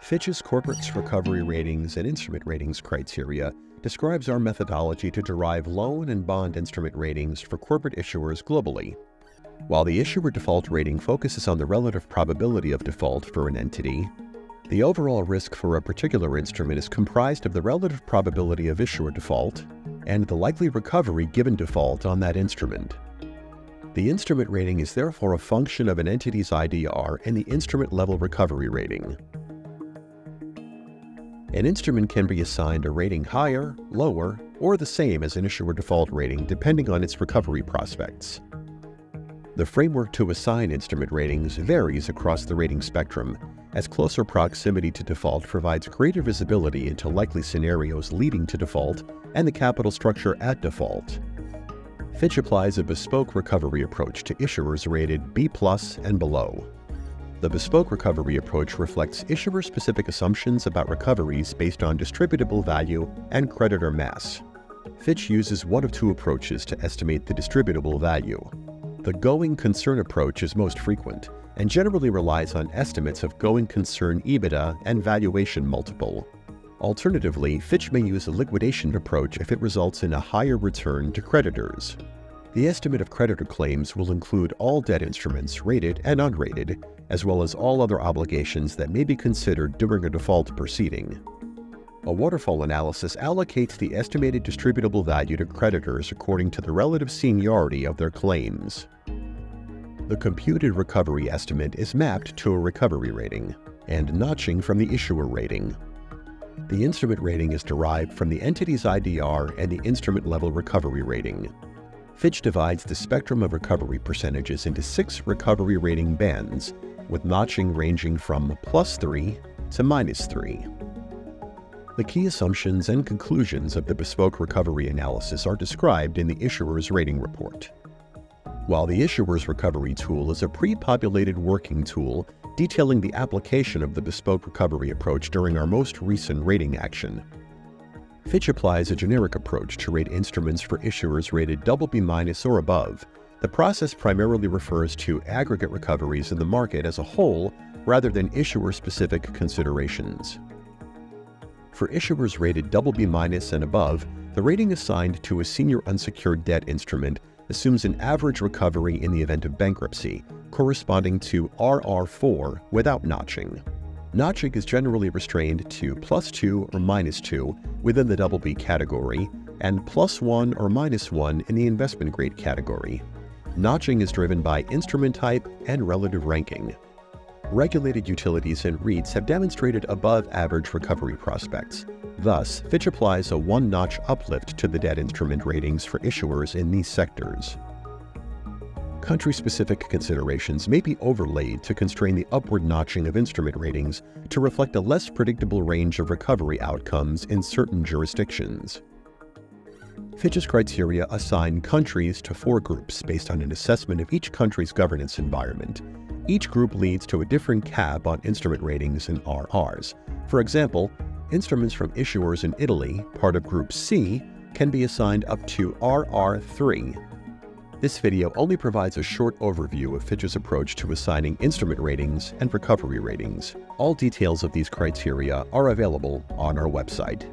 Fitch's Corporate Recovery Ratings and Instrument Ratings criteria describes our methodology to derive loan and bond instrument ratings for corporate issuers globally. While the issuer default rating focuses on the relative probability of default for an entity, the overall risk for a particular instrument is comprised of the relative probability of issuer default and the likely recovery given default on that instrument. The instrument rating is therefore a function of an entity's IDR and the instrument level recovery rating. An instrument can be assigned a rating higher, lower, or the same as an issuer default rating depending on its recovery prospects. The framework to assign instrument ratings varies across the rating spectrum, as closer proximity to default provides greater visibility into likely scenarios leading to default and the capital structure at default. Fitch applies a bespoke recovery approach to issuers rated B plus and below. The bespoke recovery approach reflects issuer-specific assumptions about recoveries based on distributable value and creditor mass. Fitch uses one of two approaches to estimate the distributable value. The going concern approach is most frequent and generally relies on estimates of going concern EBITDA and valuation multiple. Alternatively, Fitch may use a liquidation approach if it results in a higher return to creditors. The estimate of creditor claims will include all debt instruments, rated and unrated, as well as all other obligations that may be considered during a default proceeding. A waterfall analysis allocates the estimated distributable value to creditors according to the relative seniority of their claims. The computed recovery estimate is mapped to a recovery rating and notching from the issuer rating. The instrument rating is derived from the entity's IDR and the instrument level recovery rating. Fitch divides the spectrum of recovery percentages into six recovery rating bands, with notching ranging from plus 3 to minus 3. The key assumptions and conclusions of the bespoke recovery analysis are described in the issuer's rating report. While the issuer's recovery tool is a pre-populated working tool detailing the application of the bespoke recovery approach during our most recent rating action, Fitch applies a generic approach to rate instruments for issuers rated BB- or above. The process primarily refers to aggregate recoveries in the market as a whole rather than issuer-specific considerations. For issuers rated BB- and above, the rating assigned to a senior unsecured debt instrument assumes an average recovery in the event of bankruptcy, corresponding to RR4 without notching. Notching is generally restrained to plus 2 or minus 2 within the BB category and plus 1 or minus 1 in the investment grade category. Notching is driven by instrument type and relative ranking. Regulated utilities and REITs have demonstrated above average recovery prospects. Thus, Fitch applies a one notch uplift to the debt instrument ratings for issuers in these sectors. Country specific considerations may be overlaid to constrain the upward notching of instrument ratings to reflect a less predictable range of recovery outcomes in certain jurisdictions. Fitch's criteria assign countries to four groups based on an assessment of each country's governance environment each group leads to a different cap on instrument ratings and RRs. For example, instruments from issuers in Italy, part of Group C, can be assigned up to RR3. This video only provides a short overview of Fitch's approach to assigning instrument ratings and recovery ratings. All details of these criteria are available on our website.